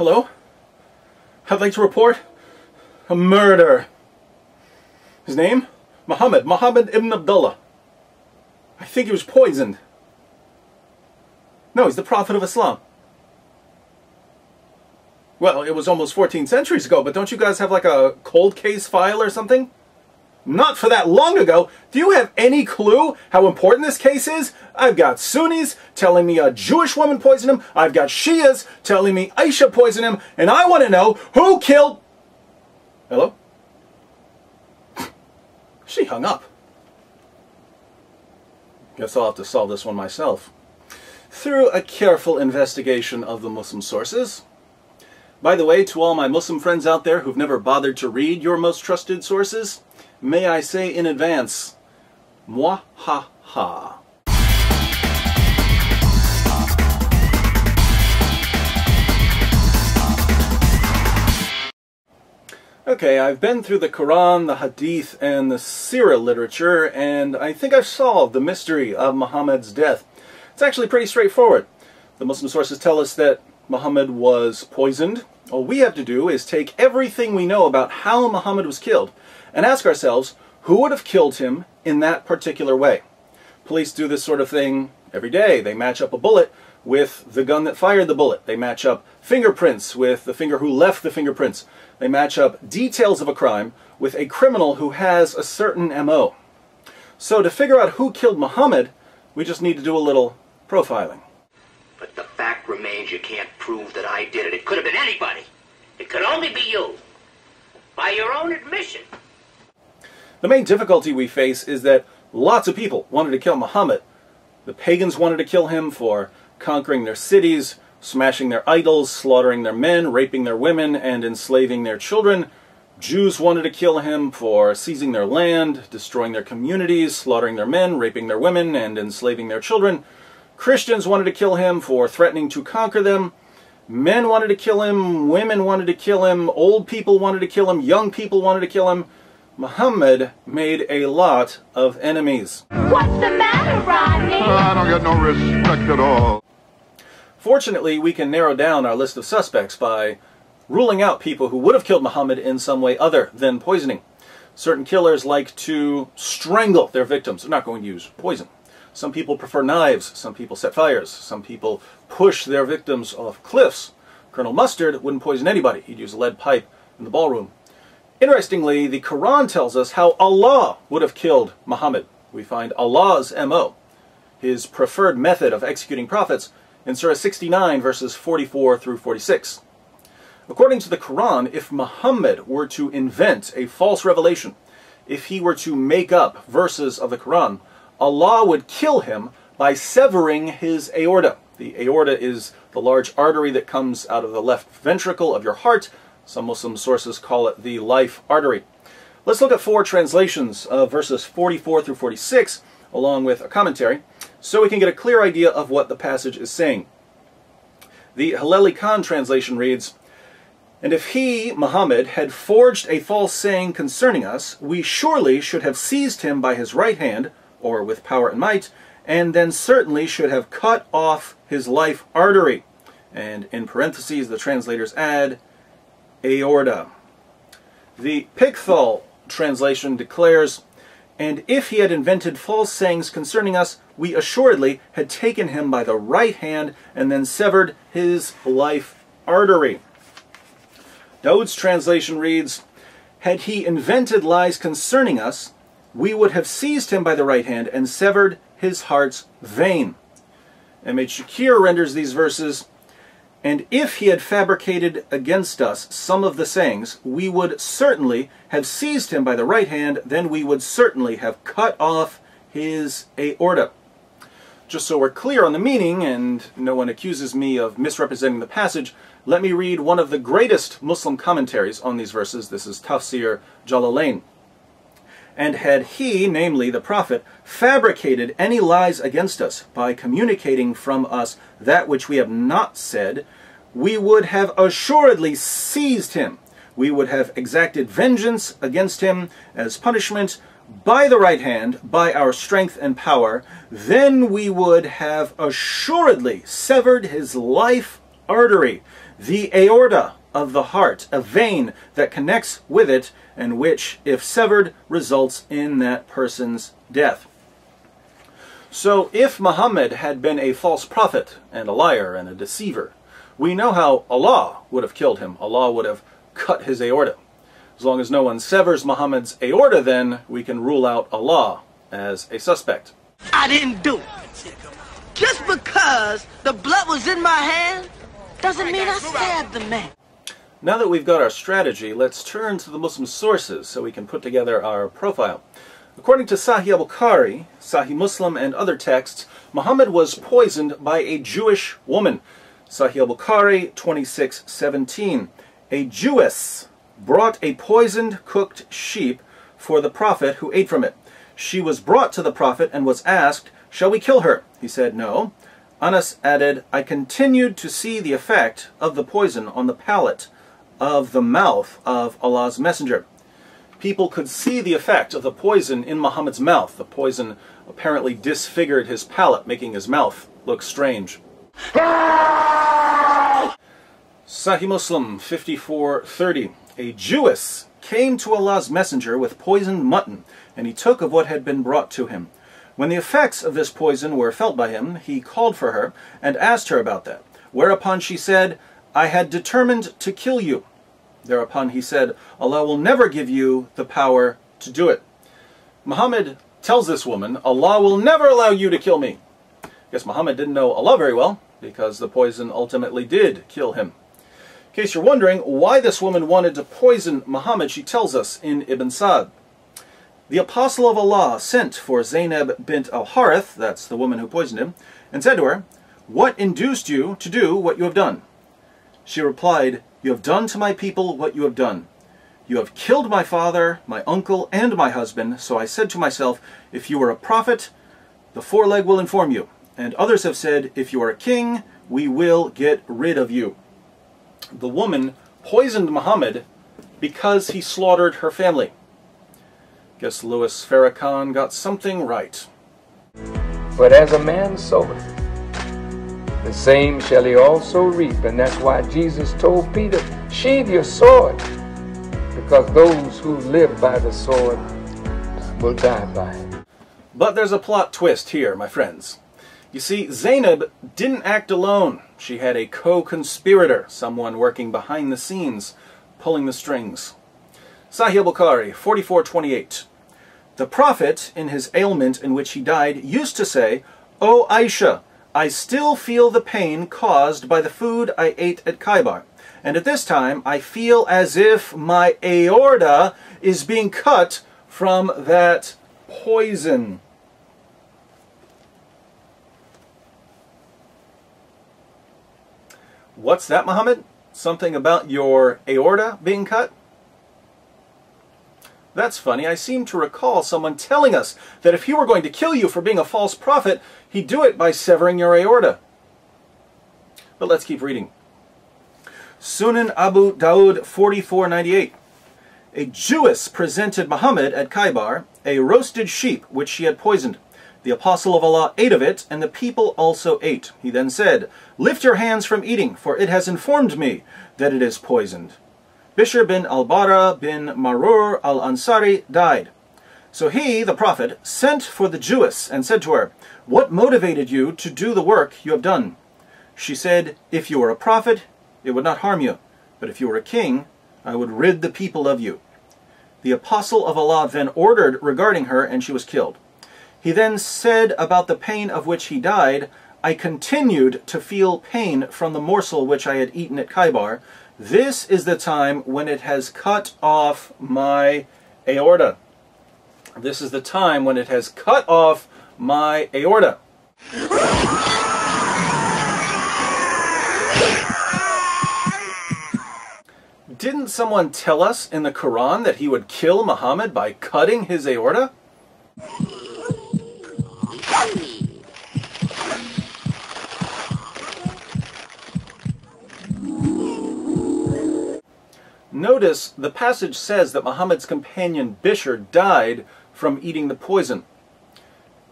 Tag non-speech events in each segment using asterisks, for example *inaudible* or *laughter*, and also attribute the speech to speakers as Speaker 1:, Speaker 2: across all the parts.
Speaker 1: Hello? I'd like to report a murder. His name? Muhammad. Muhammad ibn Abdullah. I think he was poisoned. No, he's the Prophet of Islam. Well, it was almost 14 centuries ago, but don't you guys have like a cold case file or something? Not for that long ago. Do you have any clue how important this case is? I've got Sunnis telling me a Jewish woman poisoned him. I've got Shias telling me Aisha poisoned him. And I want to know who killed... Hello? *laughs* she hung up. Guess I'll have to solve this one myself. Through a careful investigation of the Muslim sources. By the way, to all my Muslim friends out there who've never bothered to read your most trusted sources, may I say in advance, moi ha ha. Okay, I've been through the Quran, the Hadith, and the Sirah literature, and I think I've solved the mystery of Muhammad's death. It's actually pretty straightforward. The Muslim sources tell us that Muhammad was poisoned. All we have to do is take everything we know about how Muhammad was killed and ask ourselves, who would have killed him in that particular way? Police do this sort of thing every day. They match up a bullet with the gun that fired the bullet. They match up fingerprints with the finger who left the fingerprints. They match up details of a crime with a criminal who has a certain MO. So to figure out who killed Muhammad, we just need to do a little profiling.
Speaker 2: But the fact remains you can't prove that I did it. It could have been anybody. It could only be you. By your own admission.
Speaker 1: The main difficulty we face is that lots of people wanted to kill Muhammad. The pagans wanted to kill him for conquering their cities, smashing their idols, slaughtering their men, raping their women, and enslaving their children. Jews wanted to kill him for seizing their land, destroying their communities, slaughtering their men, raping their women, and enslaving their children. Christians wanted to kill him for threatening to conquer them. Men wanted to kill him, women wanted to kill him, old people wanted to kill him, young people wanted to kill him. Muhammad made a lot of enemies.
Speaker 3: What's the matter, Rodney?
Speaker 4: I don't get no respect at all.
Speaker 1: Fortunately, we can narrow down our list of suspects by ruling out people who would have killed Muhammad in some way other than poisoning. Certain killers like to strangle their victims. They're not going to use poison. Some people prefer knives. Some people set fires. Some people push their victims off cliffs. Colonel Mustard wouldn't poison anybody. He'd use a lead pipe in the ballroom. Interestingly, the Quran tells us how Allah would have killed Muhammad. We find Allah's MO, his preferred method of executing prophets, in Surah 69, verses 44 through 46. According to the Quran, if Muhammad were to invent a false revelation, if he were to make up verses of the Quran, Allah would kill him by severing his aorta. The aorta is the large artery that comes out of the left ventricle of your heart. Some Muslim sources call it the life artery. Let's look at four translations of verses 44 through 46, along with a commentary, so we can get a clear idea of what the passage is saying. The Hilali Khan translation reads, And if he, Muhammad, had forged a false saying concerning us, we surely should have seized him by his right hand, or with power and might, and then certainly should have cut off his life artery. And in parentheses, the translators add, aorta. The Pickthall translation declares, And if he had invented false sayings concerning us, we assuredly had taken him by the right hand and then severed his life artery. Dawood's translation reads, Had he invented lies concerning us, we would have seized him by the right hand and severed his heart's vein. M.H. Shakir renders these verses, And if he had fabricated against us some of the sayings, we would certainly have seized him by the right hand, then we would certainly have cut off his aorta. Just so we're clear on the meaning, and no one accuses me of misrepresenting the passage, let me read one of the greatest Muslim commentaries on these verses. This is Tafsir Jalalain. And had he, namely the Prophet, fabricated any lies against us by communicating from us that which we have not said, we would have assuredly seized him. We would have exacted vengeance against him as punishment by the right hand, by our strength and power. Then we would have assuredly severed his life artery, the aorta of the heart, a vein that connects with it and which, if severed, results in that person's death. So if Muhammad had been a false prophet and a liar and a deceiver, we know how Allah would have killed him. Allah would have cut his aorta. As long as no one severs Muhammad's aorta, then we can rule out Allah as a suspect.
Speaker 5: I didn't do it. Just because the blood was in my hand doesn't mean I stabbed the man.
Speaker 1: Now that we've got our strategy, let's turn to the Muslim sources so we can put together our profile. According to Sahih al-Bukhari, Sahih Muslim, and other texts, Muhammad was poisoned by a Jewish woman. Sahih al-Bukhari 26:17. A Jewess brought a poisoned cooked sheep for the prophet who ate from it. She was brought to the prophet and was asked, "Shall we kill her?" He said, "No." Anas added, "I continued to see the effect of the poison on the palate of the mouth of Allah's messenger." People could see the effect of the poison in Muhammad's mouth. The poison apparently disfigured his palate, making his mouth look strange. Sahih Muslim 54:30 A Jewess came to Allah's messenger with poisoned mutton, and he took of what had been brought to him. When the effects of this poison were felt by him, he called for her and asked her about that. Whereupon she said, I had determined to kill you. Thereupon he said, Allah will never give you the power to do it. Muhammad tells this woman, Allah will never allow you to kill me. Guess Muhammad didn't know Allah very well, because the poison ultimately did kill him. In case you're wondering why this woman wanted to poison Muhammad, she tells us in Ibn Sa'd. The apostle of Allah sent for Zainab bint al-Harith, that's the woman who poisoned him, and said to her, What induced you to do what you have done? She replied, You have done to my people what you have done. You have killed my father, my uncle, and my husband, so I said to myself, If you are a prophet, the foreleg will inform you. And others have said, If you are a king, we will get rid of you. The woman poisoned Muhammad because he slaughtered her family. Guess Louis Farrakhan got something right.
Speaker 6: But as a man soweth, the same shall he also reap. And that's why Jesus told Peter, sheathe your sword, because those who live by the sword will die by it.
Speaker 1: But there's a plot twist here, my friends. You see, Zainab didn't act alone. She had a co-conspirator, someone working behind the scenes, pulling the strings. Sahih Bukhari 4428. The Prophet, in his ailment in which he died, used to say, O Aisha, I still feel the pain caused by the food I ate at Khaybar, and at this time I feel as if my aorta is being cut from that poison. What's that, Muhammad? Something about your aorta being cut? That's funny. I seem to recall someone telling us that if he were going to kill you for being a false prophet, he'd do it by severing your aorta. But let's keep reading. Sunan Abu Dawud 4498. A Jewess presented Muhammad at Khaybar a roasted sheep which she had poisoned. The apostle of Allah ate of it, and the people also ate. He then said, Lift your hands from eating, for it has informed me that it is poisoned. Bishr bin al-Bara bin Marur al-Ansari died. So he, the prophet, sent for the Jewess and said to her, What motivated you to do the work you have done? She said, If you were a prophet, it would not harm you. But if you were a king, I would rid the people of you. The apostle of Allah then ordered regarding her, and she was killed. He then said about the pain of which he died, I continued to feel pain from the morsel which I had eaten at Khaybar. This is the time when it has cut off my aorta. This is the time when it has cut off my aorta. Didn't someone tell us in the Quran that he would kill Muhammad by cutting his aorta? Notice the passage says that Muhammad's companion Bishr died from eating the poison.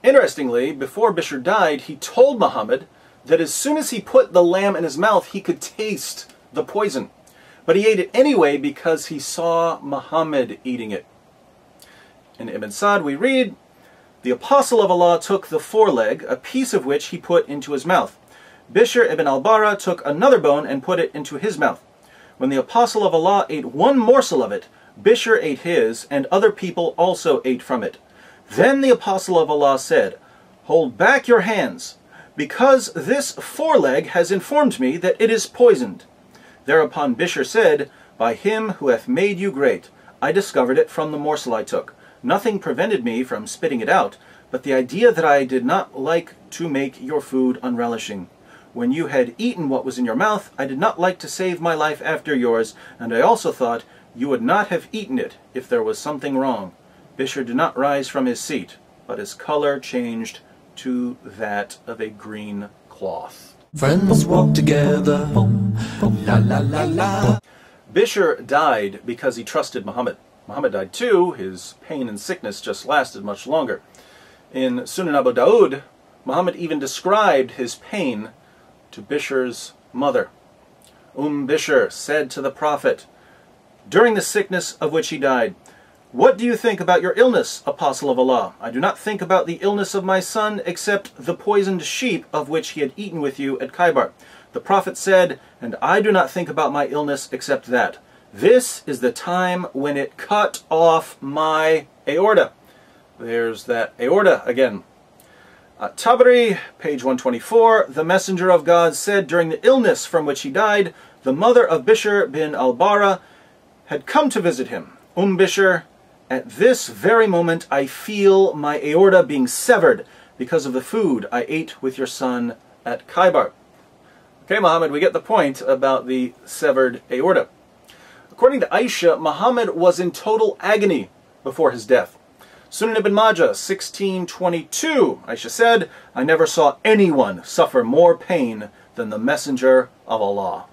Speaker 1: Interestingly, before Bishr died, he told Muhammad that as soon as he put the lamb in his mouth, he could taste the poison. But he ate it anyway because he saw Muhammad eating it. In Ibn Sa'd we read, The Apostle of Allah took the foreleg, a piece of which he put into his mouth. Bishr ibn al-Bara took another bone and put it into his mouth. When the Apostle of Allah ate one morsel of it, Bishr ate his, and other people also ate from it. Then the Apostle of Allah said, Hold back your hands, because this foreleg has informed me that it is poisoned. Thereupon Bishr said, By him who hath made you great, I discovered it from the morsel I took. Nothing prevented me from spitting it out, but the idea that I did not like to make your food unrelishing. When you had eaten what was in your mouth, I did not like to save my life after yours, and I also thought you would not have eaten it if there was something wrong. Bishr did not rise from his seat, but his color changed to that of a green cloth.
Speaker 7: Friends walk together. La la la la.
Speaker 1: Bishr died because he trusted Muhammad. Muhammad died too. His pain and sickness just lasted much longer. In Sunan Abu Dawud, Muhammad even described his pain to Bishr's mother. Umm Bishr said to the Prophet, during the sickness of which he died, What do you think about your illness, Apostle of Allah? I do not think about the illness of my son except the poisoned sheep of which he had eaten with you at Khaybar. The Prophet said, And I do not think about my illness except that. This is the time when it cut off my aorta. There's that aorta again. Uh, Tabari, page 124, the messenger of God said during the illness from which he died, the mother of Bishr bin al-Bara had come to visit him. Umm Bishr, at this very moment I feel my aorta being severed because of the food I ate with your son at Khaybar. Okay, Muhammad, we get the point about the severed aorta. According to Aisha, Muhammad was in total agony before his death. Sunan ibn Majah, 1622, Aisha said, I never saw anyone suffer more pain than the messenger of Allah.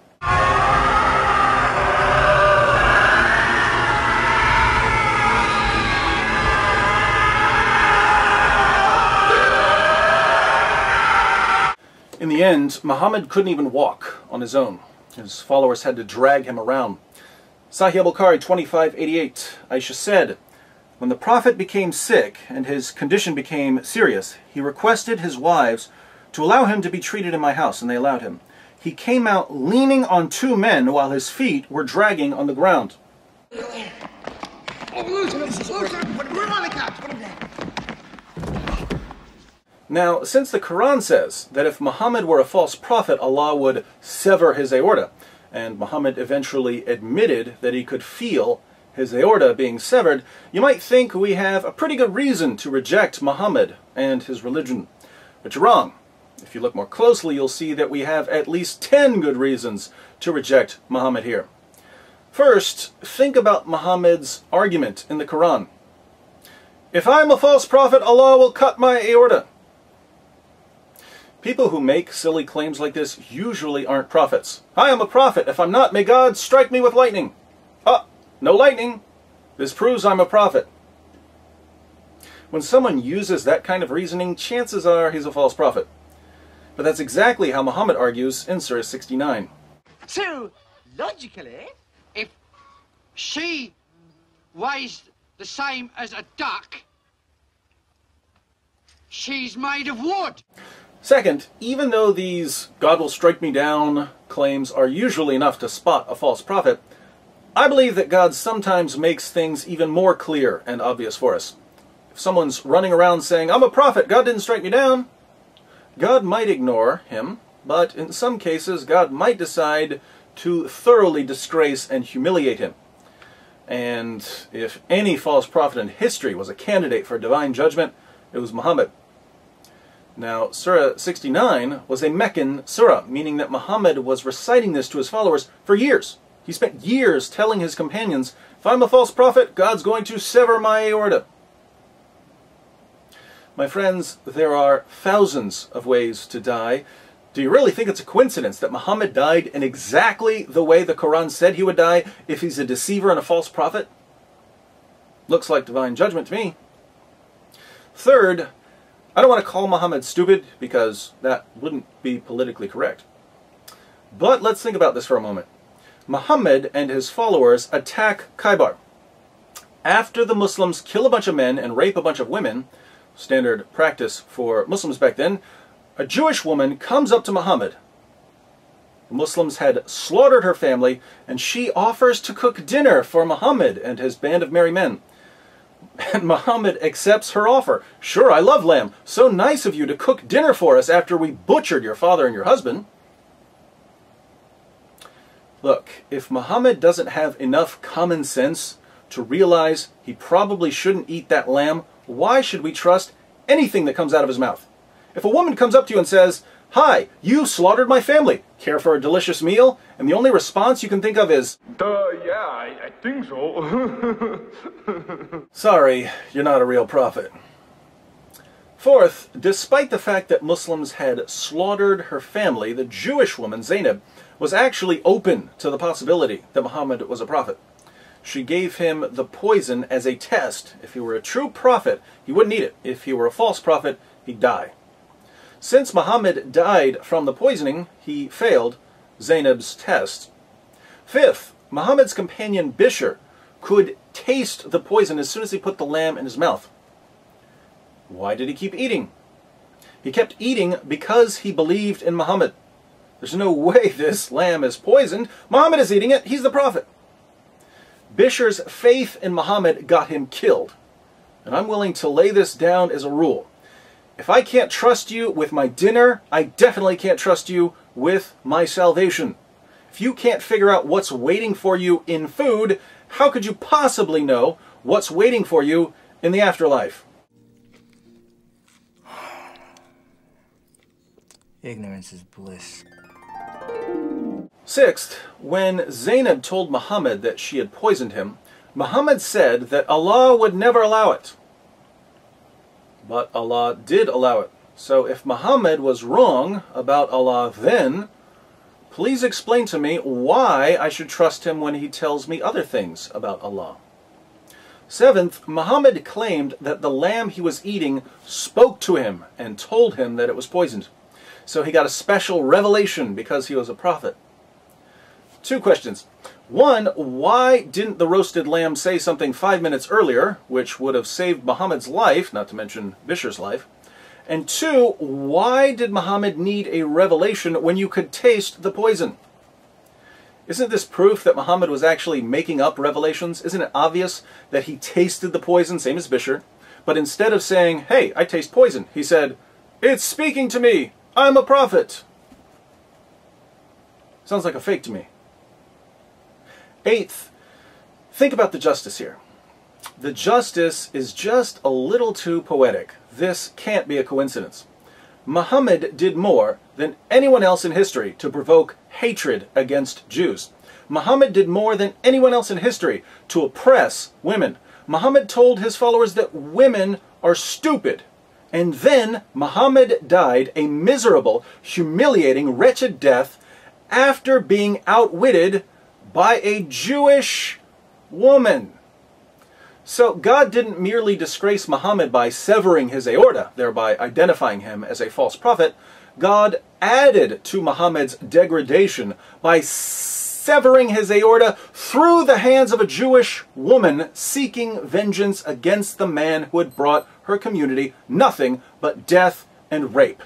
Speaker 1: In the end, Muhammad couldn't even walk on his own. His followers had to drag him around. Sahih al-Bukhari 2588, Aisha said, When the Prophet became sick and his condition became serious, he requested his wives to allow him to be treated in my house, and they allowed him. He came out leaning on two men while his feet were dragging on the ground. Now, since the Quran says that if Muhammad were a false prophet, Allah would sever his aorta, and Muhammad eventually admitted that he could feel his aorta being severed, you might think we have a pretty good reason to reject Muhammad and his religion. But you're wrong. If you look more closely, you'll see that we have at least 10 good reasons to reject Muhammad here. First, think about Muhammad's argument in the Quran. If I'm a false prophet, Allah will cut my aorta. People who make silly claims like this usually aren't prophets. I am a prophet. If I'm not, may God strike me with lightning. Ah, no lightning. This proves I'm a prophet. When someone uses that kind of reasoning, chances are he's a false prophet. But that's exactly how Muhammad argues in Surah 69.
Speaker 8: So, logically, if she weighs the same as a duck, she's made of wood.
Speaker 1: Second, even though these God will strike me down claims are usually enough to spot a false prophet, I believe that God sometimes makes things even more clear and obvious for us. If someone's running around saying, I'm a prophet, God didn't strike me down, God might ignore him, but in some cases God might decide to thoroughly disgrace and humiliate him. And if any false prophet in history was a candidate for divine judgment, it was Muhammad. Now, Surah 69 was a Meccan surah, meaning that Muhammad was reciting this to his followers for years. He spent years telling his companions, if I'm a false prophet, God's going to sever my aorta. My friends, there are thousands of ways to die. Do you really think it's a coincidence that Muhammad died in exactly the way the Quran said he would die if he's a deceiver and a false prophet? Looks like divine judgment to me. Third, I don't want to call Muhammad stupid because that wouldn't be politically correct. But let's think about this for a moment. Muhammad and his followers attack Khaybar. After the Muslims kill a bunch of men and rape a bunch of women, standard practice for Muslims back then, a Jewish woman comes up to Muhammad. The Muslims had slaughtered her family, and she offers to cook dinner for Muhammad and his band of merry men. And Muhammad accepts her offer. Sure, I love lamb. So nice of you to cook dinner for us after we butchered your father and your husband. Look, if Muhammad doesn't have enough common sense to realize he probably shouldn't eat that lamb, why should we trust anything that comes out of his mouth? If a woman comes up to you and says, Hi, you slaughtered my family. Care for a delicious meal? And the only response you can think of is,
Speaker 4: Duh, yeah, I, I think so. *laughs*
Speaker 1: Sorry, you're not a real prophet. Fourth, despite the fact that Muslims had slaughtered her family, the Jewish woman Zainab was actually open to the possibility that Muhammad was a prophet. She gave him the poison as a test. If he were a true prophet, he wouldn't eat it. If he were a false prophet, he'd die. Since Muhammad died from the poisoning, he failed Zainab's test. Fifth, Muhammad's companion Bishr could taste the poison as soon as he put the lamb in his mouth. Why did he keep eating? He kept eating because he believed in Muhammad. There's no *laughs* way this lamb is poisoned. Muhammad is eating it. He's the prophet. Bishr's faith in Muhammad got him killed. And I'm willing to lay this down as a rule. If I can't trust you with my dinner, I definitely can't trust you with my salvation. If you can't figure out what's waiting for you in food, how could you possibly know what's waiting for you in the afterlife? *sighs*
Speaker 9: Ignorance is bliss.
Speaker 1: Sixth, when Zainab told Muhammad that she had poisoned him, Muhammad said that Allah would never allow it. But Allah did allow it. So if Muhammad was wrong about Allah then, please explain to me why I should trust him when he tells me other things about Allah. Seventh, Muhammad claimed that the lamb he was eating spoke to him and told him that it was poisoned. So he got a special revelation because he was a prophet. Two questions. One, why didn't the roasted lamb say something five minutes earlier, which would have saved Muhammad's life, not to mention Bishr's life? And two, why did Muhammad need a revelation when you could taste the poison? Isn't this proof that Muhammad was actually making up revelations? Isn't it obvious that he tasted the poison, same as Bishr, but instead of saying, hey, I taste poison, he said, it's speaking to me, I'm a prophet. Sounds like a fake to me. Eighth, think about the justice here. The justice is just a little too poetic. This can't be a coincidence. Muhammad did more than anyone else in history to provoke hatred against Jews. Muhammad did more than anyone else in history to oppress women. Muhammad told his followers that women are stupid. And then Muhammad died a miserable, humiliating, wretched death after being outwitted by a Jewish woman. So God didn't merely disgrace Muhammad by severing his aorta, thereby identifying him as a false prophet. God added to Muhammad's degradation by severing his aorta through the hands of a Jewish woman seeking vengeance against the man who had brought her community nothing but death and rape.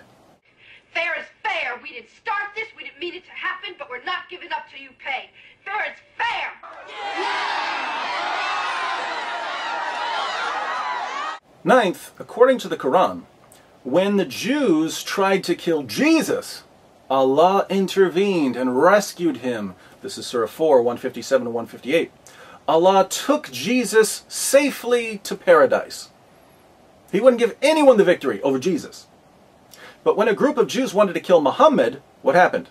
Speaker 3: Fair is fair. We didn't start this. We didn't mean it to happen, but we're not giving up till you pay. Fair fair.
Speaker 1: Ninth, according to the Quran, when the Jews tried to kill Jesus, Allah intervened and rescued him. This is Surah 4, 157 to 158. Allah took Jesus safely to paradise. He wouldn't give anyone the victory over Jesus. But when a group of Jews wanted to kill Muhammad, what happened?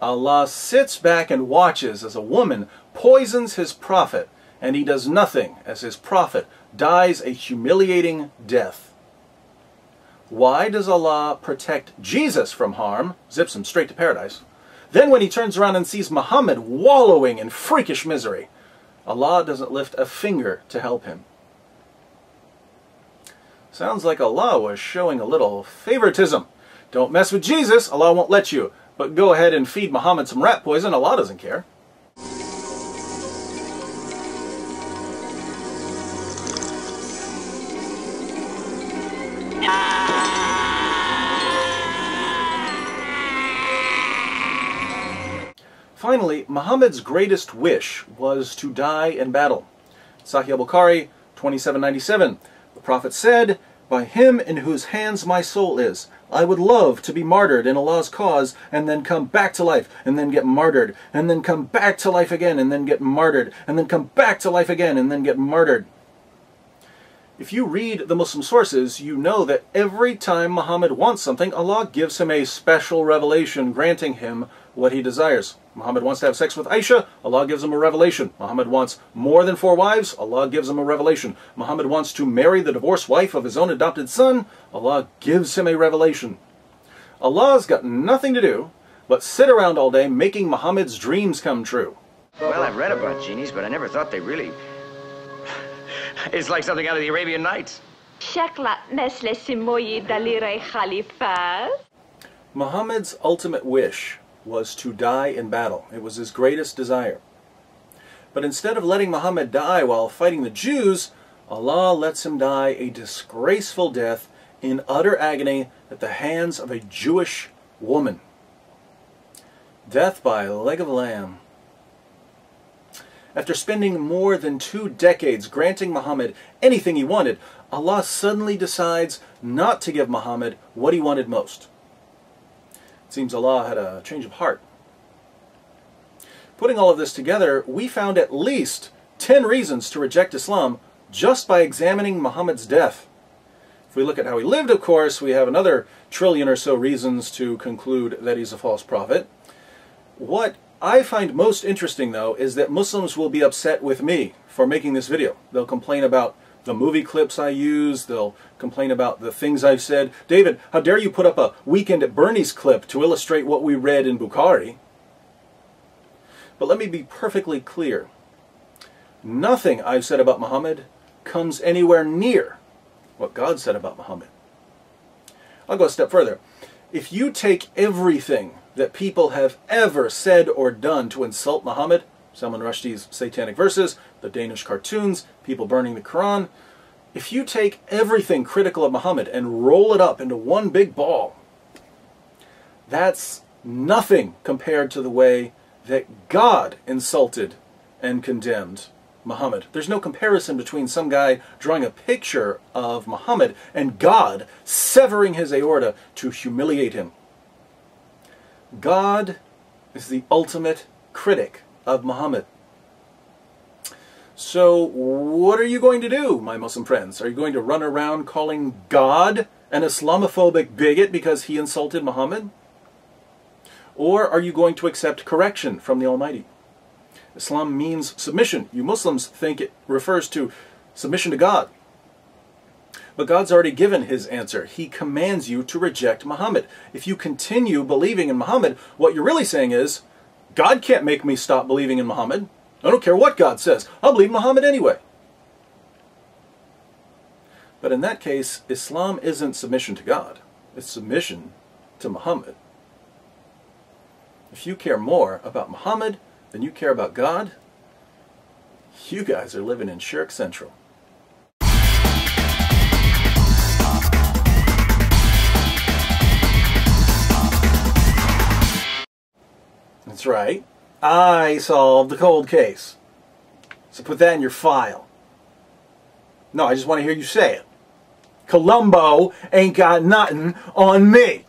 Speaker 1: Allah sits back and watches as a woman poisons his prophet, and he does nothing as his prophet dies a humiliating death. Why does Allah protect Jesus from harm, zips him straight to paradise? Then when he turns around and sees Muhammad wallowing in freakish misery, Allah doesn't lift a finger to help him. Sounds like Allah was showing a little favoritism. Don't mess with Jesus, Allah won't let you. But go ahead and feed Muhammad some rat poison, Allah doesn't care. Finally, Muhammad's greatest wish was to die in battle. Sahih al-Bukhari 2797. The Prophet said, By him in whose hands my soul is, I would love to be martyred in Allah's cause and then come back to life and then get martyred and then come back to life again and then get martyred and then come back to life again and then get martyred. If you read the Muslim sources, you know that every time Muhammad wants something, Allah gives him a special revelation granting him what he desires. Muhammad wants to have sex with Aisha, Allah gives him a revelation. Muhammad wants more than four wives, Allah gives him a revelation. Muhammad wants to marry the divorced wife of his own adopted son, Allah gives him a revelation. Allah's got nothing to do but sit around all day making Muhammad's dreams come true.
Speaker 10: Well, I've read about genies, but I never thought they really... *laughs* it's like something out of the Arabian Nights.
Speaker 1: Muhammad's ultimate wish was to die in battle. It was his greatest desire. But instead of letting Muhammad die while fighting the Jews, Allah lets him die a disgraceful death in utter agony at the hands of a Jewish woman. Death by leg of lamb. After spending more than two decades granting Muhammad anything he wanted, Allah suddenly decides not to give Muhammad what he wanted most. Seems Allah had a change of heart. Putting all of this together, we found at least 10 reasons to reject Islam just by examining Muhammad's death. If we look at how he lived, of course, we have another trillion or so reasons to conclude that he's a false prophet. What I find most interesting, though, is that Muslims will be upset with me for making this video. They'll complain about the movie clips I use. They'll complain about the things I've said. David, how dare you put up a Weekend at Bernie's clip to illustrate what we read in Bukhari? But let me be perfectly clear. Nothing I've said about Muhammad comes anywhere near what God said about Muhammad. I'll go a step further. If you take everything that people have ever said or done to insult Muhammad, Salman Rushdie's satanic verses, the Danish cartoons, people burning the Quran. If you take everything critical of Muhammad and roll it up into one big ball, that's nothing compared to the way that God insulted and condemned Muhammad. There's no comparison between some guy drawing a picture of Muhammad and God severing his aorta to humiliate him. God is the ultimate critic of Muhammad. So, what are you going to do, my Muslim friends? Are you going to run around calling God an Islamophobic bigot because he insulted Muhammad? Or are you going to accept correction from the Almighty? Islam means submission. You Muslims think it refers to submission to God. But God's already given his answer. He commands you to reject Muhammad. If you continue believing in Muhammad, what you're really saying is, God can't make me stop believing in Muhammad. I don't care what God says. I'll believe Muhammad anyway. But in that case, Islam isn't submission to God. It's submission to Muhammad. If you care more about Muhammad than you care about God, you guys are living in Shirk Central. That's right. I solved the cold case. So put that in your file. No, I just want to hear you say it. Columbo ain't got nothing on me.